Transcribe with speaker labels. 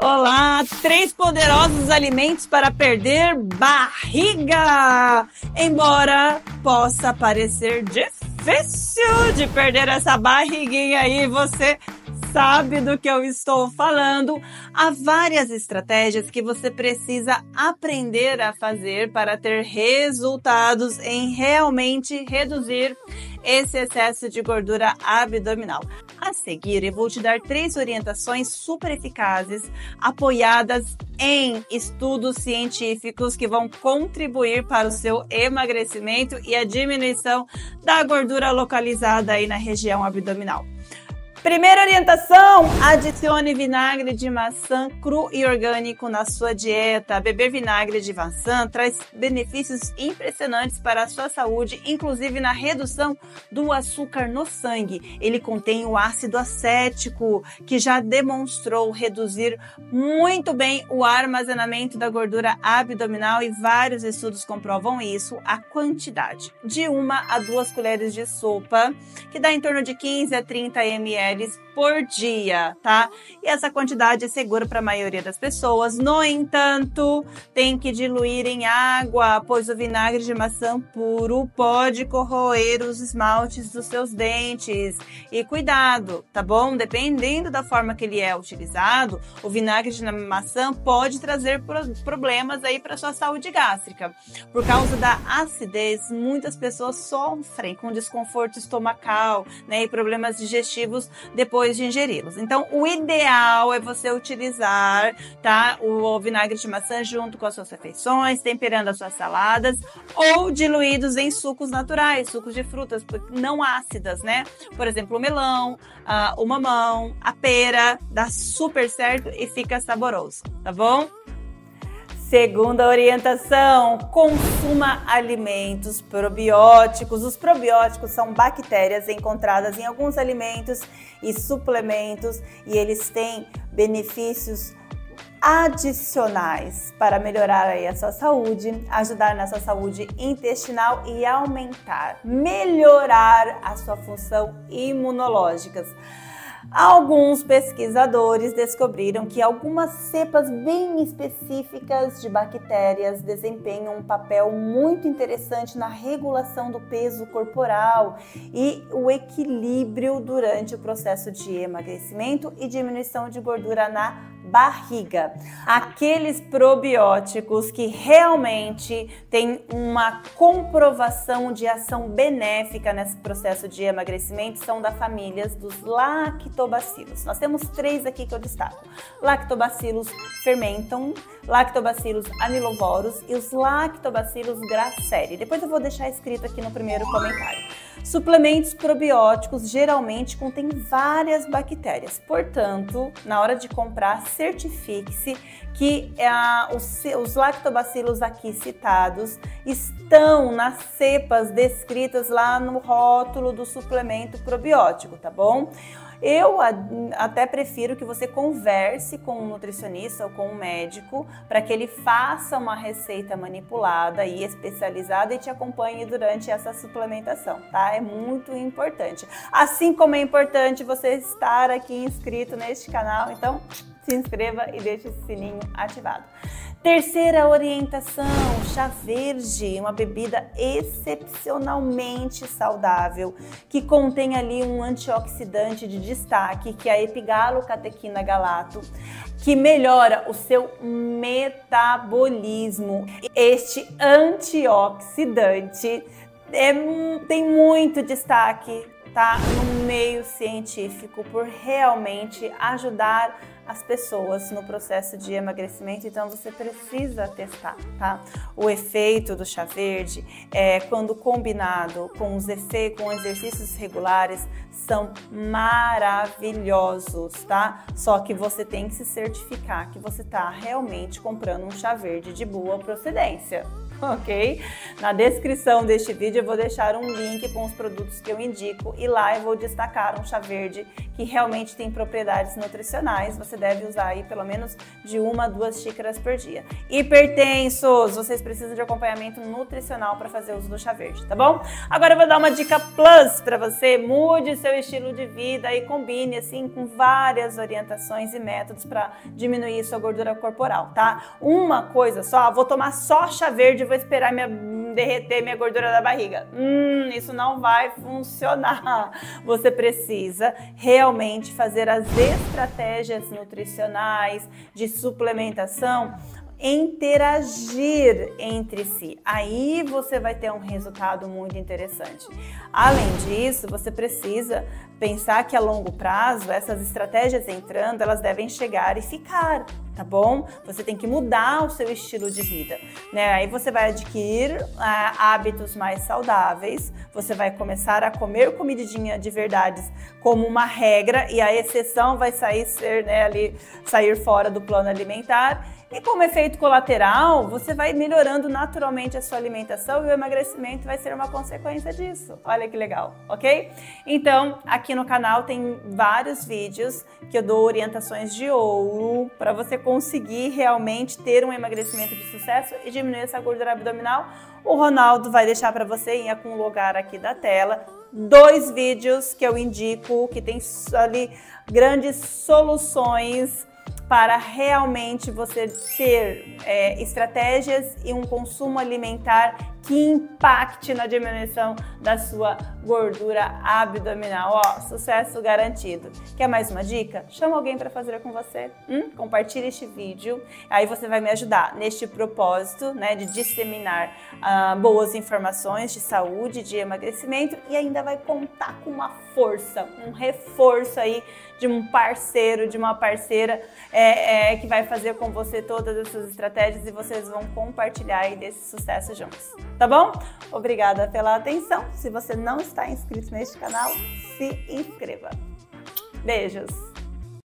Speaker 1: Olá, três poderosos alimentos para perder barriga. Embora possa parecer difícil de perder essa barriguinha aí, você sabe do que eu estou falando. Há várias estratégias que você precisa aprender a fazer para ter resultados em realmente reduzir esse excesso de gordura abdominal. A seguir, eu vou te dar três orientações super eficazes, apoiadas em estudos científicos que vão contribuir para o seu emagrecimento e a diminuição da gordura localizada aí na região abdominal. Primeira orientação: adicione vinagre de maçã cru e orgânico na sua dieta. Beber vinagre de maçã traz benefícios impressionantes para a sua saúde, inclusive na redução do açúcar no sangue. Ele contém o ácido acético, que já demonstrou reduzir muito bem o armazenamento da gordura abdominal e vários estudos comprovam isso. A quantidade de uma a duas colheres de sopa, que dá em torno de 15 a 30 ml por dia, tá? E essa quantidade é segura para a maioria das pessoas. No entanto, tem que diluir em água, pois o vinagre de maçã puro pode corroer os esmaltes dos seus dentes. E cuidado, tá bom? Dependendo da forma que ele é utilizado, o vinagre de maçã pode trazer problemas aí para sua saúde gástrica. Por causa da acidez, muitas pessoas sofrem com desconforto estomacal, né, e problemas digestivos depois de ingeri-los. Então, o ideal é você utilizar, tá, o vinagre de maçã junto com as suas refeições, temperando as suas saladas ou diluídos em sucos naturais, sucos de frutas não ácidas, né? Por exemplo, o melão, uh, o mamão, a pera, dá super certo e fica saboroso, tá bom? Segunda orientação: consuma alimentos probióticos. Os probióticos são bactérias encontradas em alguns alimentos e suplementos e eles têm benefícios adicionais para melhorar aí a sua saúde, ajudar na sua saúde intestinal e aumentar, melhorar a sua função imunológica. Alguns pesquisadores descobriram que algumas cepas bem específicas de bactérias desempenham um papel muito interessante na regulação do peso corporal e o equilíbrio durante o processo de emagrecimento e diminuição de gordura na barriga. Aqueles probióticos que realmente têm uma comprovação de ação benéfica nesse processo de emagrecimento são da família dos lactobacilos. Nós temos três aqui que eu destaco: Lactobacillus fermentum, Lactobacillus anilovorus e os Lactobacillus graceri. Depois eu vou deixar escrito aqui no primeiro comentário. Suplementos probióticos geralmente contêm várias bactérias, portanto, na hora de comprar, certifique-se que os, os lactobacilos aqui citados estão nas cepas descritas lá no rótulo do suplemento probiótico, tá bom? Eu até prefiro que você converse com um nutricionista ou com um médico para que ele faça uma receita manipulada e especializada e te acompanhe durante essa suplementação, tá? É muito importante. Assim como é importante você estar aqui inscrito neste canal, então se inscreva e deixe esse sininho ativado. Terceira orientação: chá verde, uma bebida excepcionalmente saudável que contém ali um antioxidante de destaque, que é a epigalocatequina galato, que melhora o seu metabolismo. Este antioxidante é, tem muito destaque tá, no meio científico por realmente ajudar as pessoas no processo de emagrecimento, então você precisa testar, tá? O efeito do chá verde, é, quando combinado com os efeitos, com exercícios regulares, são maravilhosos, tá? Só que você tem que se certificar que você está realmente comprando um chá verde de boa procedência. ok? Na descrição deste vídeo eu vou deixar um link com os produtos que eu indico e lá eu vou destacar um chá verde que realmente tem propriedades nutricionais. Você deve usar aí pelo menos de uma a duas xícaras por dia. Hipertensos, vocês precisam de acompanhamento nutricional para fazer uso do chá verde, tá bom? Agora eu vou dar uma dica plus para você, mude seu estilo de vida e combine assim com várias orientações e métodos para diminuir sua gordura corporal, tá? Uma coisa só, vou tomar só chá verde vou esperar minha derreter minha gordura da barriga. Hum, isso não vai funcionar. Você precisa realmente fazer as estratégias nutricionais de suplementação interagir entre si. Aí você vai ter um resultado muito interessante. Além disso, você precisa pensar que a longo prazo essas estratégias entrando, elas devem chegar e ficar tá bom? Você tem que mudar o seu estilo de vida, né? Aí você vai adquirir ah, hábitos mais saudáveis, você vai começar a comer comidinha de verdades como uma regra e a exceção vai sair ser, né, ali sair fora do plano alimentar e como efeito colateral, você vai melhorando naturalmente a sua alimentação e o emagrecimento vai ser uma consequência disso. Olha que legal, ok? Então, aqui no canal tem vários vídeos que eu dou orientações de ouro para você conseguir realmente ter um emagrecimento de sucesso e diminuir essa gordura abdominal. O Ronaldo vai deixar para você em algum lugar aqui da tela dois vídeos que eu indico que tem ali grandes soluções para realmente você ter é, estratégias e um consumo alimentar que impacte na diminuição da sua gordura abdominal. Ó, sucesso garantido. Quer mais uma dica? Chama alguém para fazer com você. Hum? Compartilhe este vídeo. Aí você vai me ajudar neste propósito, né, de disseminar uh, boas informações de saúde, de emagrecimento e ainda vai contar com uma força, um reforço aí de um parceiro, de uma parceira é, é, que vai fazer com você todas essas estratégias e vocês vão compartilhar desse sucesso juntos tá bom? Obrigada pela atenção. Se você não está inscrito neste canal, se inscreva. Beijos!